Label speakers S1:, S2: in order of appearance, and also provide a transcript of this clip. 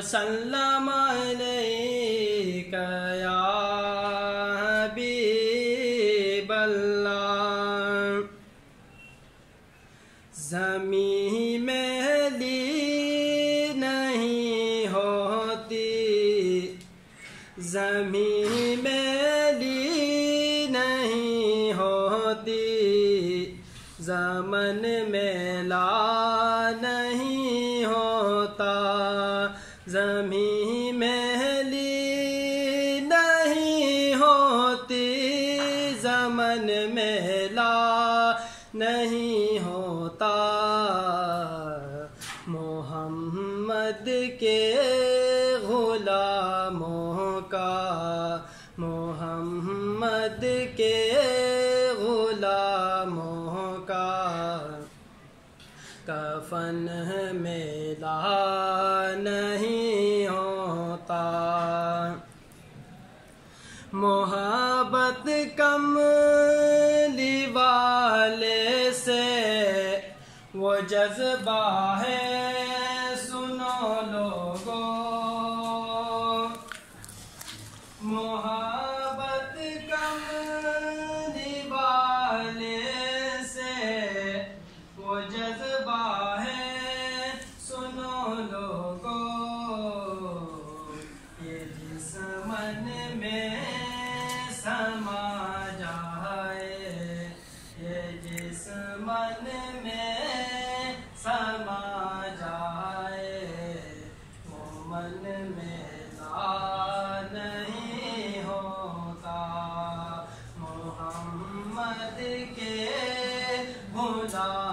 S1: سلام عليك يا حبيب الله زمین میلی نہیں ہوتی زمین میلی نہیں ہوتی، زمن میلا نہیں ہوتا۔ زمین میلی نہیں ہوتی، زمن میلا نہیں ہوتا۔ محمد کے غلاموں کا، محمد کے غلاموں کا۔ کفن میلا محبت کم والے سے وہ جذبہ ہے، سنو لوگو۔ محبت کم والے سے وہ جذبہ ہے، سنو لوگو۔ یہ جس من میں سما جائے یہ جس من میں سما جائے وہ من میں لا نہیں ہوتا۔ محمد کے بھلا